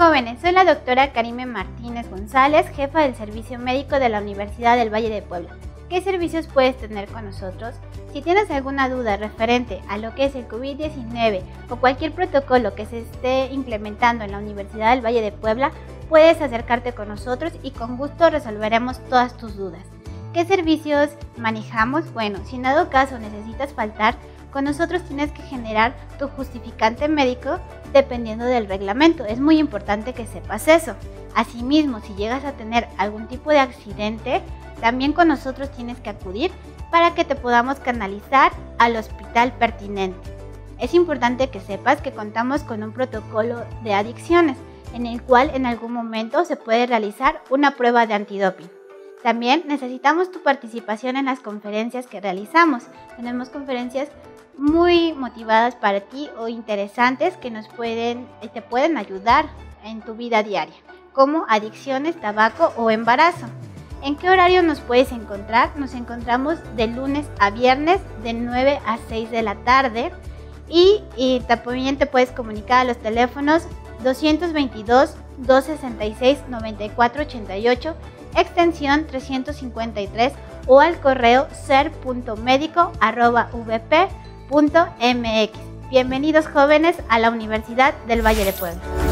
jóvenes, soy la doctora Karime Martínez González, jefa del Servicio Médico de la Universidad del Valle de Puebla. ¿Qué servicios puedes tener con nosotros? Si tienes alguna duda referente a lo que es el COVID-19 o cualquier protocolo que se esté implementando en la Universidad del Valle de Puebla, puedes acercarte con nosotros y con gusto resolveremos todas tus dudas. ¿Qué servicios manejamos? Bueno, si en dado caso necesitas faltar, con nosotros tienes que generar tu justificante médico dependiendo del reglamento. Es muy importante que sepas eso. Asimismo, si llegas a tener algún tipo de accidente, también con nosotros tienes que acudir para que te podamos canalizar al hospital pertinente. Es importante que sepas que contamos con un protocolo de adicciones en el cual en algún momento se puede realizar una prueba de antidoping. También necesitamos tu participación en las conferencias que realizamos. Tenemos conferencias muy motivadas para ti o interesantes que nos pueden, eh, te pueden ayudar en tu vida diaria, como adicciones, tabaco o embarazo. ¿En qué horario nos puedes encontrar? Nos encontramos de lunes a viernes de 9 a 6 de la tarde y, también te puedes comunicar a los teléfonos 222 266 9488 extensión 353 o al correo ser.medico.vp.mx. Bienvenidos jóvenes a la Universidad del Valle de Puebla.